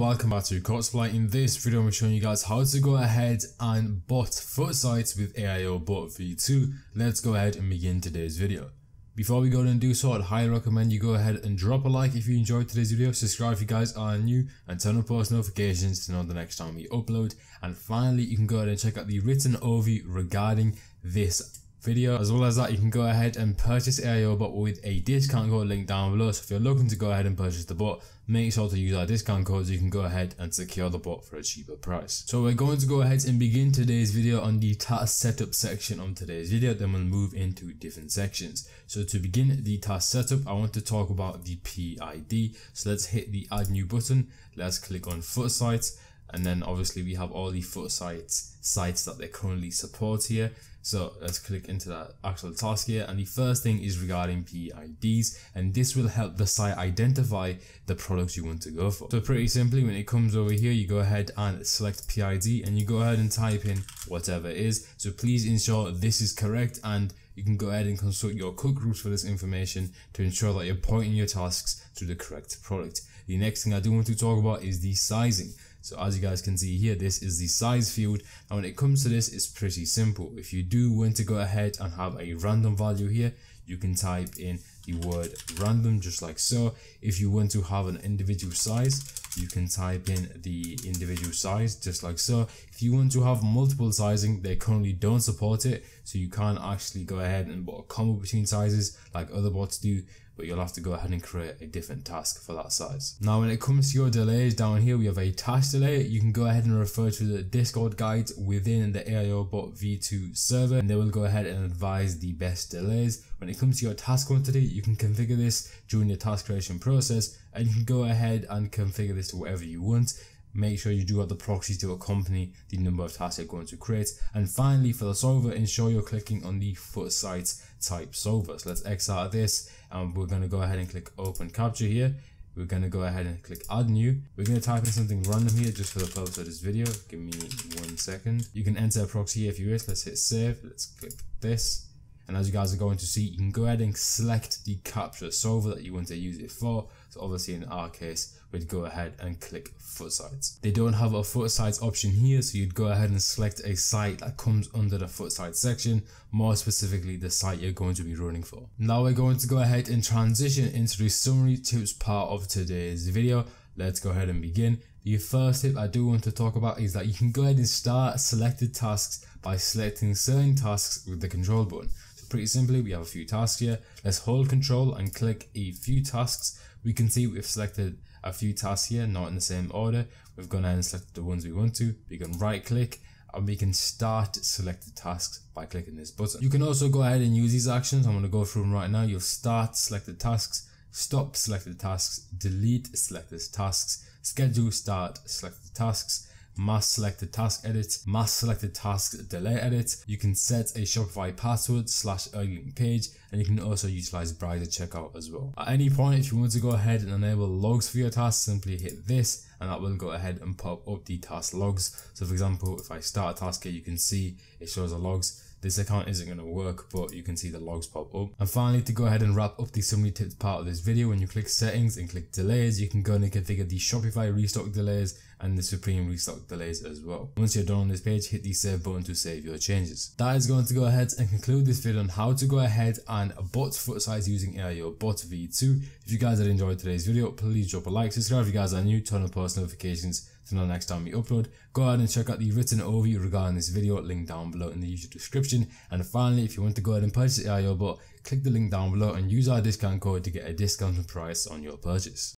welcome back to Cop Supply. In this video I'm showing you guys how to go ahead and bot foot sites with AIO bot v2. Let's go ahead and begin today's video. Before we go and do so, I'd highly recommend you go ahead and drop a like if you enjoyed today's video, subscribe if you guys are new, and turn on post notifications to know the next time we upload. And finally, you can go ahead and check out the written overview regarding this video. As well as that, you can go ahead and purchase AIO bot with a discount code link down below. So if you're looking to go ahead and purchase the bot, make sure to use our discount code so you can go ahead and secure the bot for a cheaper price. So we're going to go ahead and begin today's video on the task setup section of today's video. Then we'll move into different sections. So to begin the task setup, I want to talk about the PID. So let's hit the add new button. Let's click on foot sites and then obviously we have all the foot sites sites that they currently support here so let's click into that actual task here and the first thing is regarding PIDs and this will help the site identify the products you want to go for. So pretty simply when it comes over here you go ahead and select PID and you go ahead and type in whatever it is. So please ensure this is correct and you can go ahead and consult your cook groups for this information to ensure that you're pointing your tasks to the correct product. The next thing I do want to talk about is the sizing. So as you guys can see here, this is the size field. Now when it comes to this, it's pretty simple. If you do want to go ahead and have a random value here, you can type in the word random just like so. If you want to have an individual size, you can type in the individual size just like so. If you want to have multiple sizing, they currently don't support it. So you can't actually go ahead and put a comma between sizes like other bots do but you'll have to go ahead and create a different task for that size. Now when it comes to your delays down here we have a task delay. You can go ahead and refer to the Discord guides within the AIO bot v2 server and they will go ahead and advise the best delays. When it comes to your task quantity you can configure this during the task creation process and you can go ahead and configure this to whatever you want make sure you do have the proxies to accompany the number of tasks you're going to create. And finally, for the solver, ensure you're clicking on the foot sites type solver. So let's X out of this and we're going to go ahead and click open captcha here. We're going to go ahead and click add new. We're going to type in something random here just for the purpose of this video. Give me one second. You can enter a proxy here if you wish. Let's hit save. Let's click this. And as you guys are going to see, you can go ahead and select the captcha solver that you want to use it for. So obviously in our case, we'd go ahead and click foot sites. They don't have a foot sites option here, so you'd go ahead and select a site that comes under the foot sites section, more specifically the site you're going to be running for. Now we're going to go ahead and transition into the summary tips part of today's video. Let's go ahead and begin. The first tip I do want to talk about is that you can go ahead and start selected tasks by selecting certain tasks with the control button. Pretty simply, we have a few tasks here. Let's hold control and click a few tasks. We can see we've selected a few tasks here, not in the same order. We've gone ahead and selected the ones we want to. We can right click and we can start selected tasks by clicking this button. You can also go ahead and use these actions. I'm going to go through them right now. You'll start selected tasks, stop selected tasks, delete selected tasks, schedule start selected tasks, mass selected task edit, mass selected task delay edit. You can set a Shopify password slash link page and you can also utilize browser checkout as well. At any point, if you want to go ahead and enable logs for your task, simply hit this and that will go ahead and pop up the task logs. So for example, if I start a task here, you can see it shows the logs this account isn't going to work but you can see the logs pop up and finally to go ahead and wrap up the summary tips part of this video when you click settings and click delays you can go and configure the shopify restock delays and the supreme restock delays as well once you're done on this page hit the save button to save your changes that is going to go ahead and conclude this video on how to go ahead and bot foot sites using AIO bot v2 if you guys have enjoyed today's video please drop a like subscribe if you guys are new turn on post notifications to know next time we upload. Go ahead and check out the written overview regarding this video, link down below in the YouTube description. And finally, if you want to go ahead and purchase AIO bot, click the link down below and use our discount code to get a discounted price on your purchase.